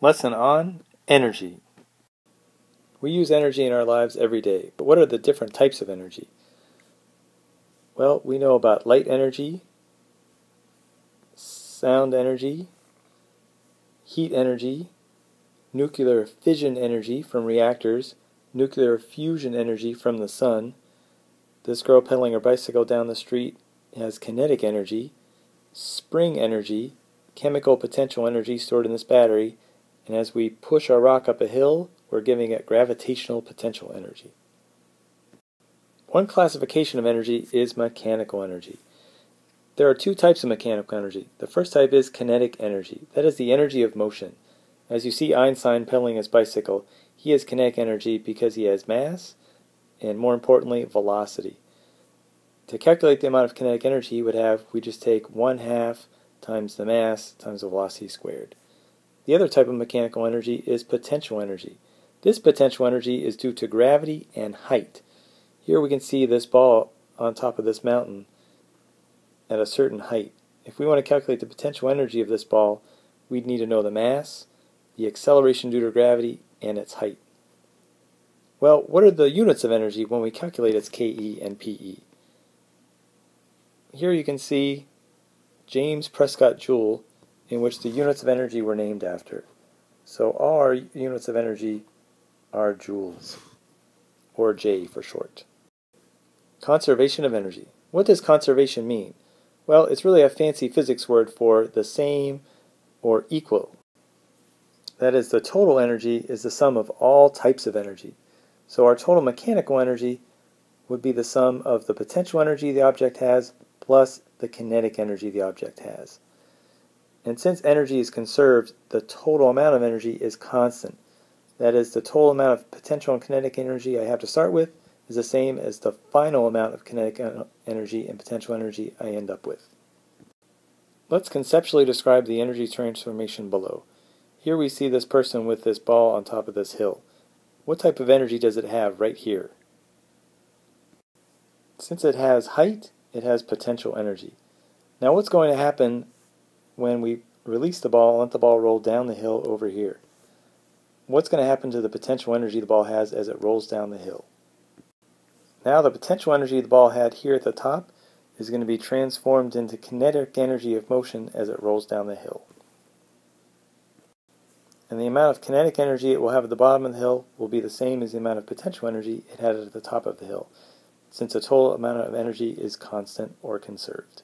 Lesson on Energy. We use energy in our lives every day, but what are the different types of energy? Well, we know about light energy, sound energy, heat energy, nuclear fission energy from reactors, nuclear fusion energy from the sun. This girl pedaling her bicycle down the street has kinetic energy, spring energy, chemical potential energy stored in this battery, and as we push our rock up a hill, we're giving it gravitational potential energy. One classification of energy is mechanical energy. There are two types of mechanical energy. The first type is kinetic energy. That is the energy of motion. As you see Einstein pedaling his bicycle, he has kinetic energy because he has mass and, more importantly, velocity. To calculate the amount of kinetic energy he would have, we just take 1 half times the mass times the velocity squared. The other type of mechanical energy is potential energy. This potential energy is due to gravity and height. Here we can see this ball on top of this mountain at a certain height. If we want to calculate the potential energy of this ball, we'd need to know the mass, the acceleration due to gravity, and its height. Well, what are the units of energy when we calculate its KE and PE? Here you can see James Prescott Joule in which the units of energy were named after. So our units of energy are joules, or J for short. Conservation of energy. What does conservation mean? Well, it's really a fancy physics word for the same or equal. That is, the total energy is the sum of all types of energy. So our total mechanical energy would be the sum of the potential energy the object has plus the kinetic energy the object has. And since energy is conserved, the total amount of energy is constant. That is, the total amount of potential and kinetic energy I have to start with is the same as the final amount of kinetic energy and potential energy I end up with. Let's conceptually describe the energy transformation below. Here we see this person with this ball on top of this hill. What type of energy does it have right here? Since it has height, it has potential energy. Now what's going to happen when we release the ball and let the ball roll down the hill over here. What's going to happen to the potential energy the ball has as it rolls down the hill? Now the potential energy the ball had here at the top is going to be transformed into kinetic energy of motion as it rolls down the hill. And the amount of kinetic energy it will have at the bottom of the hill will be the same as the amount of potential energy it had at the top of the hill, since the total amount of energy is constant or conserved.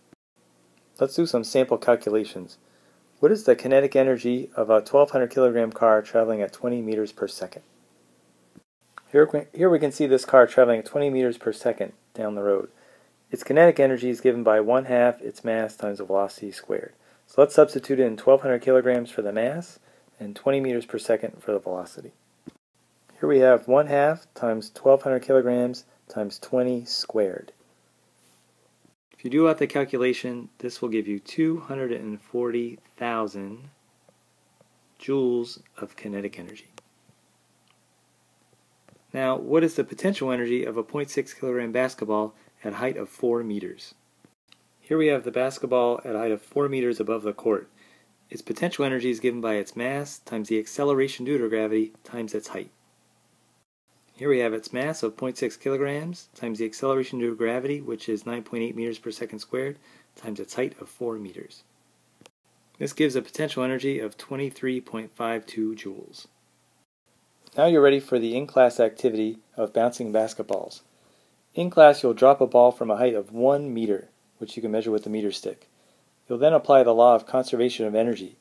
Let's do some sample calculations. What is the kinetic energy of a 1200 kilogram car traveling at 20 meters per second? Here, here we can see this car traveling at 20 meters per second down the road. Its kinetic energy is given by 1 half its mass times the velocity squared. So let's substitute in 1200 kilograms for the mass and 20 meters per second for the velocity. Here we have 1 half times 1200 kilograms times 20 squared. If you do out the calculation, this will give you 240,000 joules of kinetic energy. Now, what is the potential energy of a 0.6 kilogram basketball at a height of 4 meters? Here we have the basketball at a height of 4 meters above the court. Its potential energy is given by its mass times the acceleration due to gravity times its height. Here we have its mass of 0.6 kilograms times the acceleration due to gravity, which is 9.8 meters per second squared, times its height of 4 meters. This gives a potential energy of 23.52 joules. Now you're ready for the in-class activity of bouncing basketballs. In class, you'll drop a ball from a height of 1 meter, which you can measure with the meter stick. You'll then apply the law of conservation of energy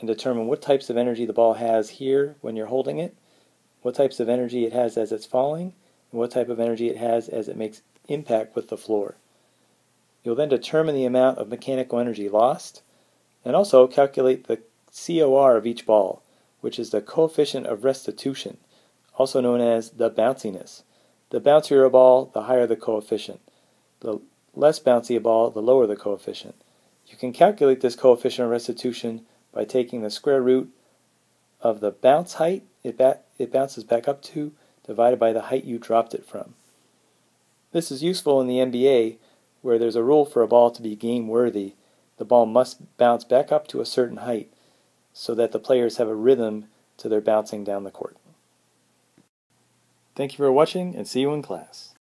and determine what types of energy the ball has here when you're holding it what types of energy it has as it's falling, and what type of energy it has as it makes impact with the floor. You'll then determine the amount of mechanical energy lost, and also calculate the COR of each ball, which is the coefficient of restitution, also known as the bounciness. The bouncier a ball, the higher the coefficient. The less bouncy a ball, the lower the coefficient. You can calculate this coefficient of restitution by taking the square root of the bounce height it, ba it bounces back up to divided by the height you dropped it from. This is useful in the NBA where there's a rule for a ball to be game worthy. The ball must bounce back up to a certain height. so that the players have a rhythm to their bouncing down the court. Thank you for watching and see you in class.